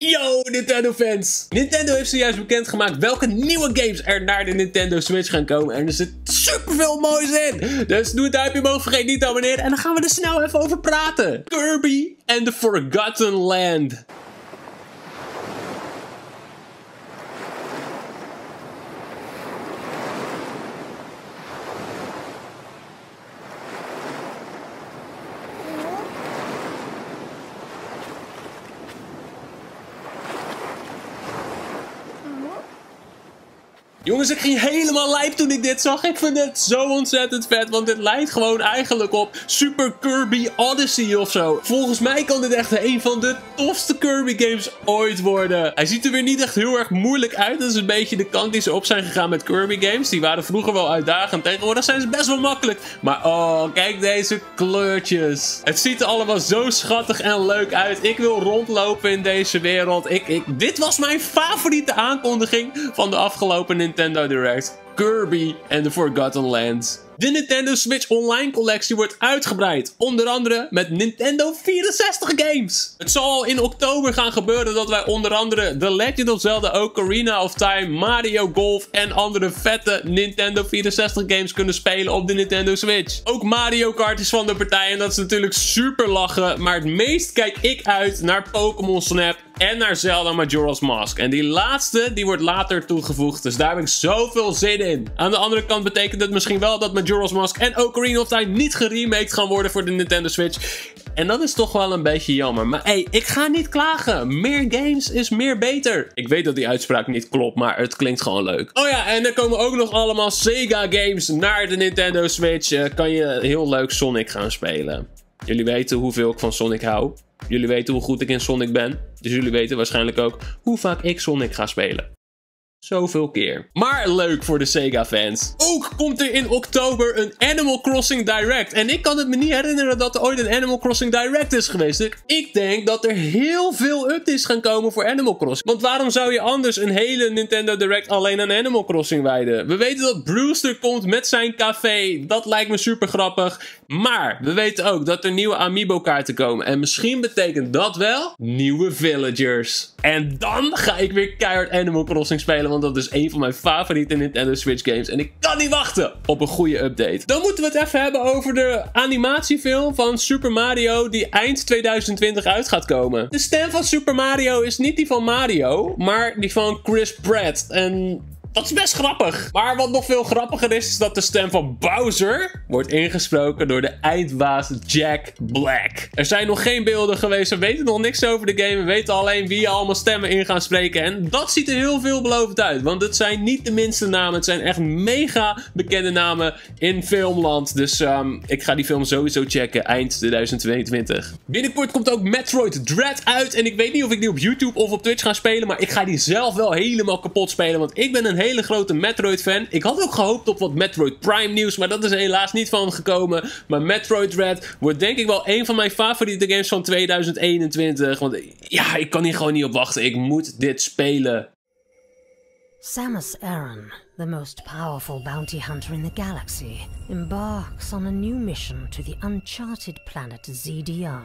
Yo, Nintendo fans! Nintendo heeft zojuist bekendgemaakt welke nieuwe games er naar de Nintendo Switch gaan komen. En er zit superveel moois in. Dus doe het duimpje omhoog, vergeet niet te abonneren. En dan gaan we er snel even over praten. Kirby and the Forgotten Land. Jongens, ik ging helemaal lijp toen ik dit zag. Ik vind het zo ontzettend vet, want dit lijkt gewoon eigenlijk op Super Kirby Odyssey of zo. Volgens mij kan dit echt een van de tofste Kirby games ooit worden. Hij ziet er weer niet echt heel erg moeilijk uit. Dat is een beetje de kant die ze op zijn gegaan met Kirby games. Die waren vroeger wel uitdagend. Tegenwoordig zijn ze best wel makkelijk. Maar oh, kijk deze kleurtjes. Het ziet er allemaal zo schattig en leuk uit. Ik wil rondlopen in deze wereld. Ik, ik, dit was mijn favoriete aankondiging van de afgelopen Nintendo Nintendo Direct, Kirby and the Forgotten Lands. De Nintendo Switch Online collectie wordt uitgebreid, onder andere met Nintendo 64 games. Het zal al in oktober gaan gebeuren dat wij onder andere The Legend of Zelda Ocarina of Time, Mario Golf en andere vette Nintendo 64 games kunnen spelen op de Nintendo Switch. Ook Mario Kart is van de partij en dat is natuurlijk super lachen, maar het meest kijk ik uit naar Pokémon Snap en naar Zelda Majora's Mask. En die laatste, die wordt later toegevoegd. Dus daar heb ik zoveel zin in. Aan de andere kant betekent het misschien wel dat Majora's Mask en Ocarina of Time niet geremaked gaan worden voor de Nintendo Switch. En dat is toch wel een beetje jammer. Maar hey, ik ga niet klagen. Meer games is meer beter. Ik weet dat die uitspraak niet klopt, maar het klinkt gewoon leuk. Oh ja, en er komen ook nog allemaal Sega games naar de Nintendo Switch. Uh, kan je heel leuk Sonic gaan spelen. Jullie weten hoeveel ik van Sonic hou. Jullie weten hoe goed ik in Sonic ben. Dus jullie weten waarschijnlijk ook hoe vaak ik Sonic ga spelen. Zoveel keer. Maar leuk voor de Sega-fans. Ook komt er in oktober een Animal Crossing Direct. En ik kan het me niet herinneren dat er ooit een Animal Crossing Direct is geweest. Dus ik denk dat er heel veel updates gaan komen voor Animal Crossing. Want waarom zou je anders een hele Nintendo Direct alleen aan Animal Crossing wijden? We weten dat Brewster komt met zijn café. Dat lijkt me super grappig. Maar we weten ook dat er nieuwe Amiibo kaarten komen. En misschien betekent dat wel nieuwe villagers. En dan ga ik weer keihard Animal Crossing spelen want dat is een van mijn favoriete Nintendo Switch games. En ik kan niet wachten op een goede update. Dan moeten we het even hebben over de animatiefilm van Super Mario die eind 2020 uit gaat komen. De stem van Super Mario is niet die van Mario, maar die van Chris Pratt. En dat is best grappig. Maar wat nog veel grappiger is, is dat de stem van Bowser wordt ingesproken door de eindbaas Jack Black. Er zijn nog geen beelden geweest, we weten nog niks over de game. We weten alleen wie allemaal stemmen in gaan spreken. En dat ziet er heel veelbelovend uit, want het zijn niet de minste namen. Het zijn echt mega bekende namen in filmland. Dus um, ik ga die film sowieso checken eind 2022. Binnenkort komt ook Metroid Dread uit. En ik weet niet of ik die op YouTube of op Twitch ga spelen, maar ik ga die zelf wel helemaal kapot spelen. Want ik ben een hele grote Metroid-fan. Ik had ook gehoopt op wat Metroid Prime nieuws, maar dat is helaas niet van gekomen. Maar Metroid Red wordt denk ik wel een van mijn favoriete games van 2021. Want ja, ik kan hier gewoon niet op wachten. Ik moet dit spelen. Samus Aran, the most powerful bounty hunter in the galaxy, embarks on a new mission to the uncharted planet ZDR.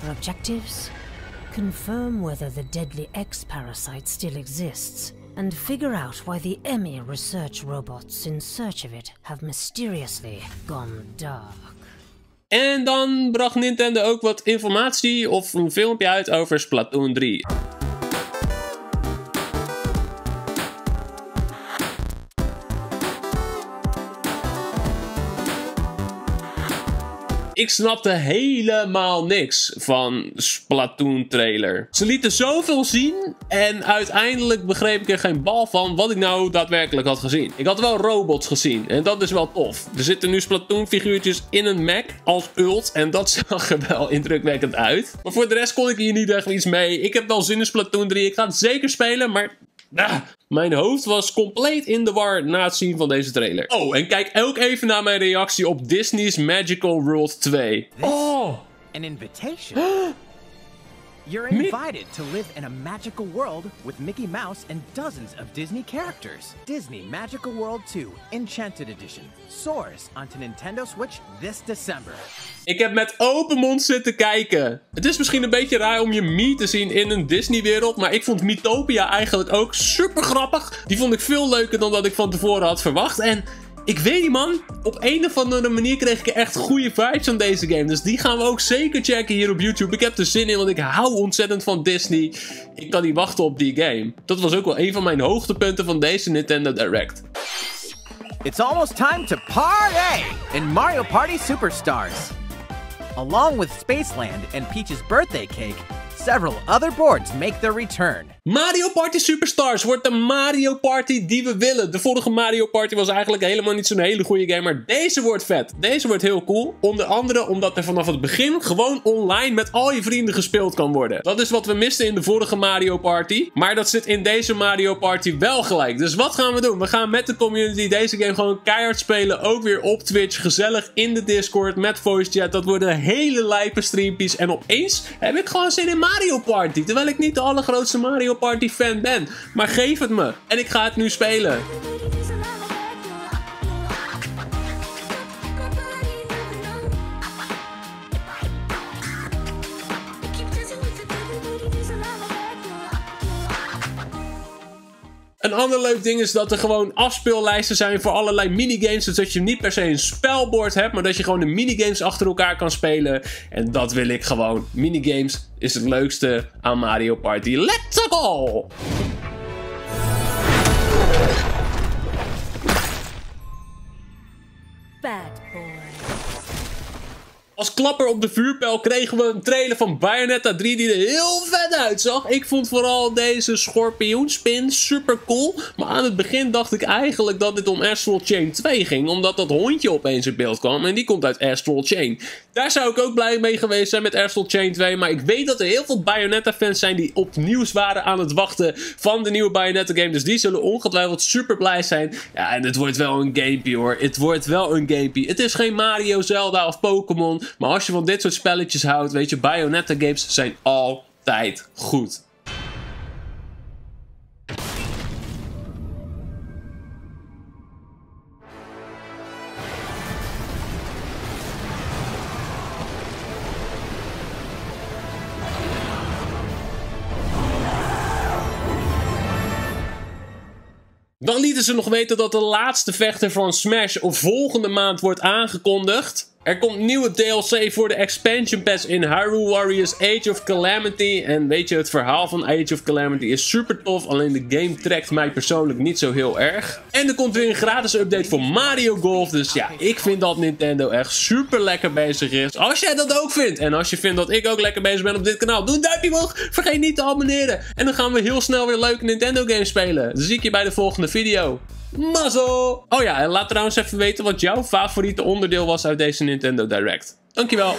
Her objectives? Confirm whether the deadly X-parasite still exists and figure out why the EMI research robots in search of it have mysteriously gone dark. En dan bracht Nintendo ook wat informatie of een filmpje uit over Splatoon 3. Ik snapte helemaal niks van Splatoon trailer. Ze lieten zoveel zien en uiteindelijk begreep ik er geen bal van wat ik nou daadwerkelijk had gezien. Ik had wel robots gezien en dat is wel tof. Er zitten nu Splatoon figuurtjes in een Mac als ult en dat zag er wel indrukwekkend uit. Maar voor de rest kon ik hier niet echt iets mee. Ik heb wel zin in Splatoon 3. Ik ga het zeker spelen, maar Ah, mijn hoofd was compleet in de war na het zien van deze trailer. Oh, en kijk ook even naar mijn reactie op Disney's Magical World 2. oh! An invitation? You're invited to live in a magical world with Mickey Mouse and dozens of Disney characters. Disney Magical World 2 Enchanted Edition soars onto Nintendo Switch this December. Ik heb met open mond zitten kijken. Het is misschien een beetje raar om je Mii te zien in een Disney-wereld, maar ik vond Miitopia eigenlijk ook super grappig. Die vond ik veel leuker dan dat ik van tevoren had verwacht. En ik weet niet man, op een of andere manier kreeg ik echt goede vibes aan deze game. Dus die gaan we ook zeker checken hier op YouTube. Ik heb er zin in, want ik hou ontzettend van Disney. Ik kan niet wachten op die game. Dat was ook wel een van mijn hoogtepunten van deze Nintendo Direct. It's almost time to party in Mario Party Superstars. Along with Spaceland and Peach's birthday cake, several other boards make their return. Mario Party Superstars wordt de Mario Party die we willen. De vorige Mario Party was eigenlijk helemaal niet zo'n hele goede game, maar deze wordt vet. Deze wordt heel cool. Onder andere omdat er vanaf het begin gewoon online met al je vrienden gespeeld kan worden. Dat is wat we misten in de vorige Mario Party, maar dat zit in deze Mario Party wel gelijk. Dus wat gaan we doen? We gaan met de community deze game gewoon keihard spelen. Ook weer op Twitch, gezellig in de Discord met voice chat. Dat worden hele lijpe streampies. En opeens heb ik gewoon zin in Mario Party, terwijl ik niet de allergrootste Mario Party fan ben. Maar geef het me. En ik ga het nu spelen. Een ander leuk ding is dat er gewoon afspeellijsten zijn voor allerlei minigames. Dus dat je niet per se een spelbord hebt, maar dat je gewoon de minigames achter elkaar kan spelen. En dat wil ik gewoon. Minigames is het leukste aan Mario Party. Let's go! Bad boy. Als klapper op de vuurpijl kregen we een trailer van Bayonetta 3 die er heel vet uitzag. Ik vond vooral deze schorpioenspin super cool. Maar aan het begin dacht ik eigenlijk dat dit om Astral Chain 2 ging. Omdat dat hondje opeens in beeld kwam en die komt uit Astral Chain. Daar zou ik ook blij mee geweest zijn met Astral Chain 2. Maar ik weet dat er heel veel Bayonetta fans zijn die op nieuws waren aan het wachten van de nieuwe Bayonetta game. Dus die zullen ongetwijfeld super blij zijn. Ja, en het wordt wel een gamepie hoor. Het wordt wel een gamepie. Het is geen Mario, Zelda of Pokémon. Maar als je van dit soort spelletjes houdt, weet je, Bayonetta games zijn altijd goed. Dan lieten ze nog weten dat de laatste vechter van Smash volgende maand wordt aangekondigd. Er komt nieuwe DLC voor de expansion pass in Hyrule Warriors Age of Calamity. En weet je, het verhaal van Age of Calamity is super tof. Alleen de game trekt mij persoonlijk niet zo heel erg. En er komt weer een gratis update voor Mario Golf. Dus ja, ik vind dat Nintendo echt super lekker bezig is. Als jij dat ook vindt. En als je vindt dat ik ook lekker bezig ben op dit kanaal. Doe een duimpje omhoog. Vergeet niet te abonneren. En dan gaan we heel snel weer leuke Nintendo games spelen. Zie ik je bij de volgende video. Mazzel! Oh ja, en laat trouwens even weten wat jouw favoriete onderdeel was uit deze Nintendo Direct. Dankjewel!